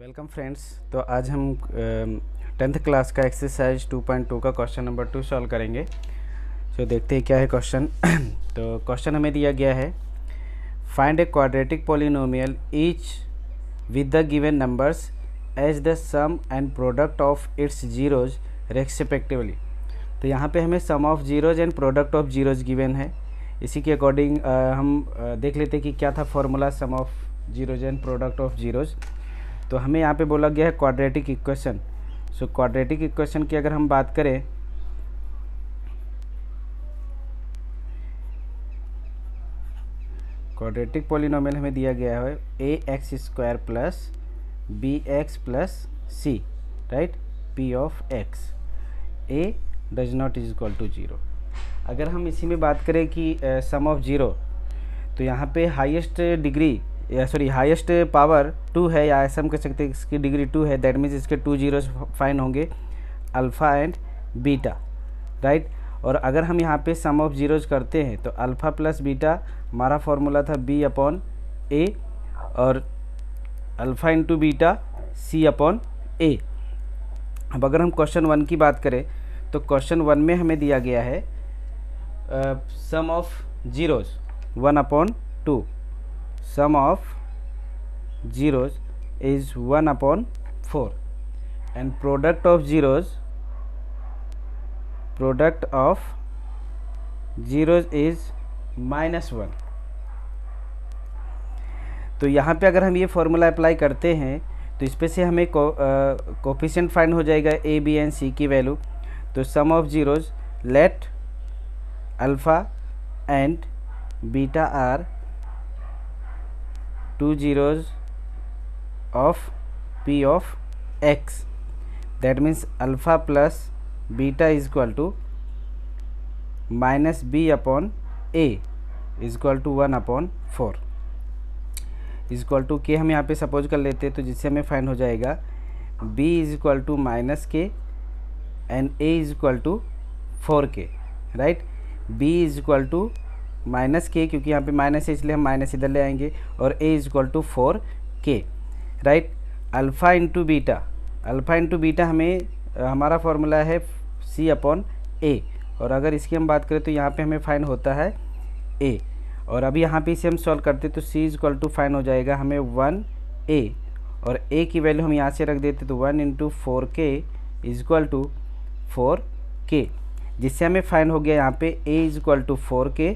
Welcome friends. तो आज हम टेंथ क्लास का एक्सरसाइज 2.2 का क्वेश्चन नंबर टू सॉल्व करेंगे। तो देखते हैं क्या है क्वेश्चन। तो क्वेश्चन हमें दिया गया है find a quadratic polynomial each with the given numbers as the sum and product of its zeros respectively तो यहाँ पे हमें sum of zeros and product of zeros given है। इसी के अकॉर्डिंग हम देख लेते कि क्या था formula sum of zeros and product of zeros तो हमें यहाँ पे बोला गया है quadratic equation so quadratic equation की अगर हम बात करें क्वाड्रेटिक पॉलिनोमियल हमें दिया गया है a x square plus b x plus c right p of x a does not is equal to zero अगर हम इसी में बात करें कि सम ऑफ़ ज़ीरो तो यहाँ पे हाईएस्ट डिग्री या सॉरी हाईएस्ट पावर टू है या ऐसा हम कह सकते हैं, इसकी डिग्री टू है दैट मीन्स इसके टू जीरोस फाइन होंगे अल्फ़ा एंड बीटा राइट और अगर हम यहाँ पे सम ऑफ़ जीरोज करते हैं तो अल्फ़ा प्लस बीटा हमारा फॉर्मूला था बी अपॉन ए और alpha into beta c upon a अब अगर हम क्वेश्चन वन की बात करें तो क्वेश्चन वन में हमें दिया गया है sum of zeros one upon two sum of zeros is 1 upon 4 and product of zeros, product of zeros is minus one तो यहाँ पे अगर हम ये फॉर्मूला अप्लाई करते हैं तो इस पर से हमें कोफिशेंट फाइंड हो जाएगा ए बी एंड सी की वैल्यू तो sum of zeros let alpha and beta are two zeros of p of x. That means alpha plus beta is equal to minus b upon a is equal to one upon four is equal to k हम यहाँ पे suppose कर लेते हैं तो जिससे हमें find हो जाएगा, b is equal to minus k and a is equal to four k right b is equal to minus k, क्योंकि यहाँ पे माइनस है, इसलिए हम माइनस इधर ले आएँगे, और a is equal to four k right alpha into beta alpha into beta हमें हमारा फॉर्मूला है सी अपॉन ए और अगर इसकी हम बात करें तो यहाँ पे हमें फाइन होता है ए और अभी यहाँ पे इसे हम सॉल्व करते तो c is equal to find हो जाएगा हमें वन ए और ए की वैल्यू हम यहाँ से रख देते तो one into four k is equal to four k जिससे हमें फाइन हो गया यहाँ पे a is equal to four k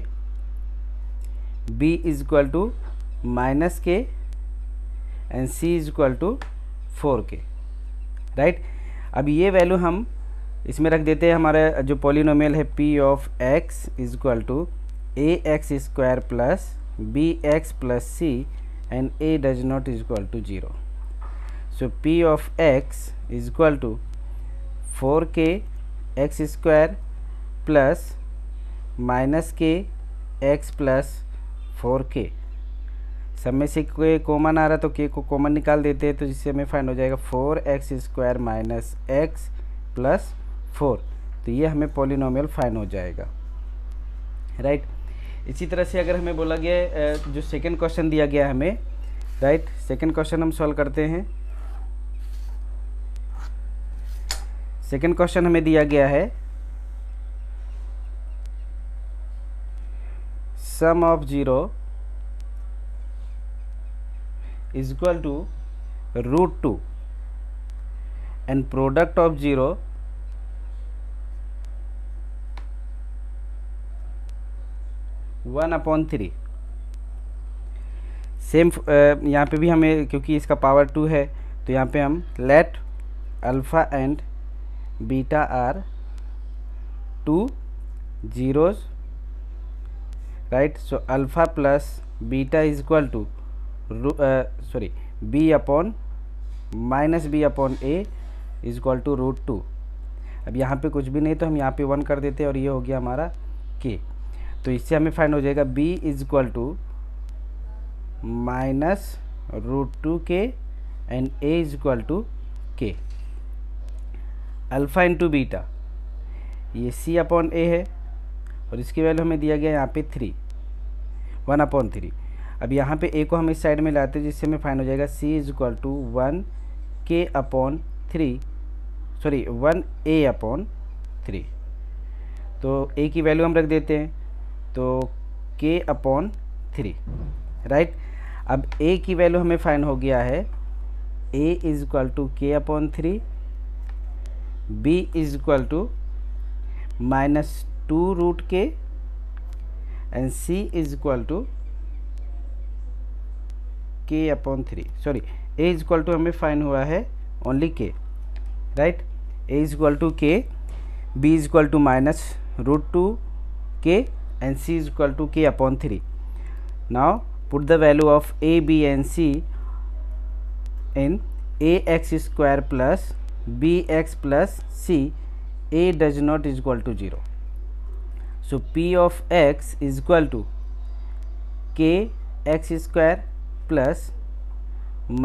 b is equal to minus k and c is equal to four k right अब ये वैल्यू हम इसमें रख देते हैं, हमारा जो पॉलिनोमियल है p of x is equal to a x square plus b x plus c and a does not is equal to zero so p of x is equal to four k x square plus minus k x plus four k. सब में से कोई common आ रहा तो के को common निकाल देते हैं तो जिससे हमें फाइंड हो जाएगा four x square minus x plus four तो ये हमें पॉलिनोमियल फाइंड हो जाएगा। राइट इसी तरह से अगर हमें बोला गया जो सेकेंड क्वेश्चन दिया गया हमें राइट सेकेंड क्वेश्चन हम सॉल्व करते हैं। सेकेंड क्वेश्चन हमें दिया गया है sum of 0 is equal to root 2 and product of 0 one upon three same यहाँ पे भी हमें, क्योंकि इसका पावर टू है तो यहाँ पे हम let alpha and beta are two zeros right? So alpha plus beta is equal to uh, sorry b upon minus b upon a is equal to root two अब यहाँ पे कुछ भी नहीं तो हम यहाँ पे वन कर देते हैं और ये हो गया हमारा के तो इससे हमें फाइंड हो जाएगा b is equal to minus root two k and a is equal to k alpha into beta ये सी अपॉन ए है और इसकी वैल्यू हमें दिया गया यहाँ पे थ्री वन अपॉन थ्री। अब यहाँ पे ए को हम इस साइड में लाते हैं, जिससे हमें फाइन हो जाएगा c is equal to one k upon three sorry one a upon three तो ए की वैल्यू हम रख देते हैं तो के अपॉन थ्री राइट अब ए की वैल्यू हमें फाइन हो गया है। A is equal to k upon three b is equal to minus two root k and c is equal to k upon three sorry a is equal to हमें fine हुआ है only k right a is equal to k b is equal to minus root two k and c is equal to k upon three now put the value of a b and c in a x square plus b x plus c a does not is equal to 0 so, p of x is equal to k x square plus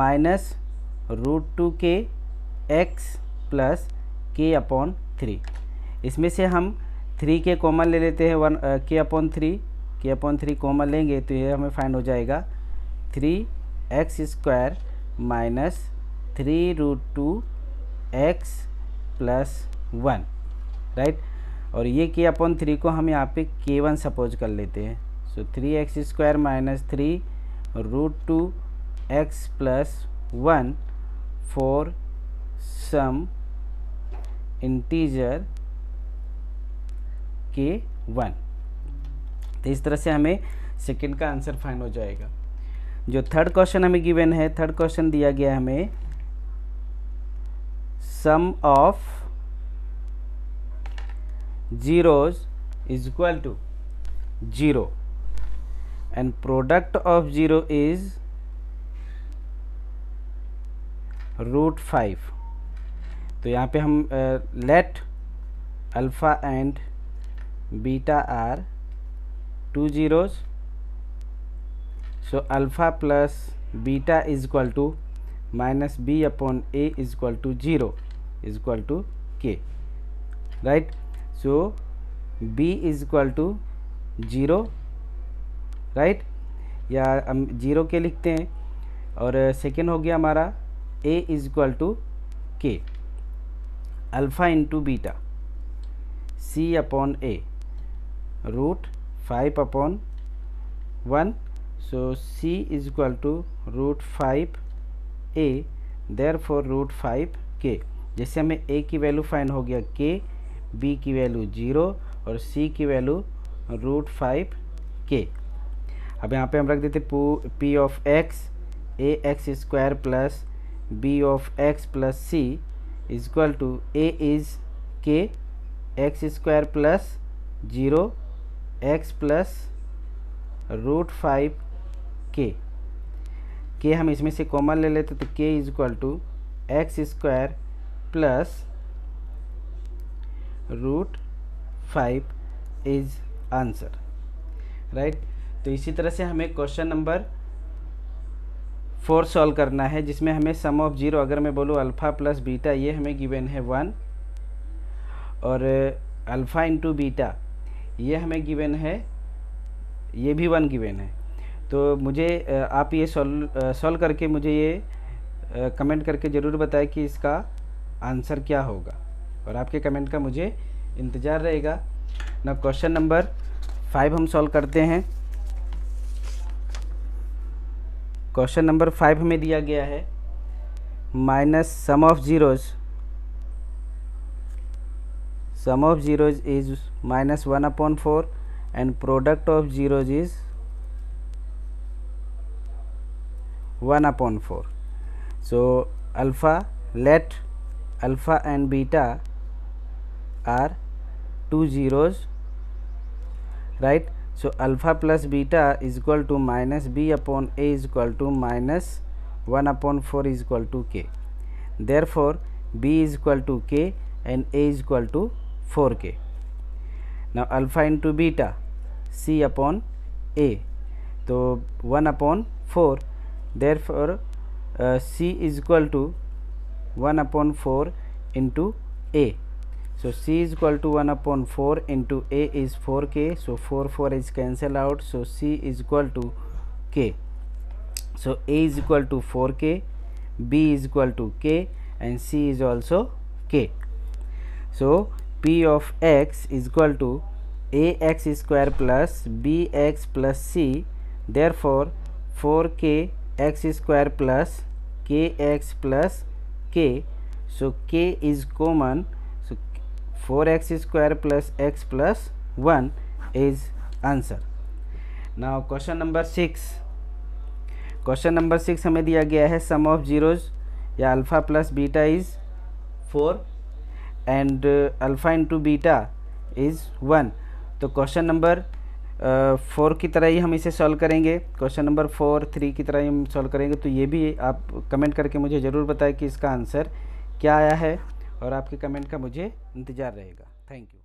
minus root two k x plus k upon three इसमें से हम three K common ले लेते हैं one k upon three k upon three common लेंगे तो ये हमें फाइंड हो जाएगा। Three x square minus three root two x plus one right और ये के अपॉन थ्री को हम यहाँ पे के वन सपोज़ कर लेते हैं। So three x square minus three root two x plus one for some integer k one तो इस तरह से हमें सेकेंड का आंसर फाइंड हो जाएगा। जो थर्ड क्वेश्चन हमें गिवन है थर्ड क्वेश्चन दिया गया हमें sum of zeros is equal to 0 and product of 0 is root five तो यहाँ पे हम let alpha and beta are two zeros so alpha plus beta is equal to minus b upon a is equal to zero is equal to k right so b is equal to zero right या हम zero के लिखते हैं। और second हो गया हमारा, a is equal to k alpha into beta c upon a root five upon one so c is equal to root five a therefore root five k जैसे हमें ए की वैल्यू फाइन हो गया के B की value zero और C की value root five K. अब यहाँ पे हम रख देते p of x, a x square plus b of x plus c is equal to a is k x square plus zero x plus root five k. K हम इसमें से common ले लेते तो k is equal to x square plus root five is answer right तो इसी तरह से हमें क्वेश्चन नंबर फोर सॉल्व करना है, जिसमें हमें सम ऑफ़ ज़ीरो अगर मैं बोलूँ अल्फ़ा प्लस बीटा ये हमें गिवन है वन और अल्फ़ा इंटू बीटा ये हमें गिवन है, ये भी वन गिवन है. तो मुझे आप ये सॉल्व सॉल्व करके मुझे ये कमेंट करके ज़रूर बताएँ कि इसका आंसर क्या होगा. और आपके कमेंट का मुझे इंतज़ार रहेगा। ना क्वेश्चन नंबर फाइव हम सॉल्व करते हैं। क्वेश्चन नंबर फाइव हमें दिया गया है। Minus sum of zeros sum of zeros is minus one upon four and product of zeros is one upon four so alpha let alpha and beta are two zeros right? So alpha plus beta is equal to minus b upon a is equal to minus 1 upon 4 is equal to k. Therefore b is equal to k and a is equal to 4k now alpha into beta c upon a. So 1 upon 4 therefore uh, c is equal to 1 upon 4 into a so c is equal to 1 upon 4 into a is 4k so 4 4 is cancel out. So c is equal to k. So a is equal to 4k b is equal to k and c is also k. So p of x is equal to ax square plus bx plus c. Therefore 4k x square plus kx plus k. So k is common 4x square plus x plus 1 is answer. Now question number six question number six हमें दिया गया है sum of zeros या alpha plus beta is four and alpha into beta is one तो question number four की तरह ही हम इसे सॉल्व करेंगे. क्वेश्चन नंबर फोर थ्री की तरह ही हम सॉल्व करेंगे. तो ये भी आप कमेंट करके मुझे ज़रूर बताएँ कि इसका आंसर क्या आया है. और आपके कमेंट का मुझे इंतज़ार रहेगा। Thank you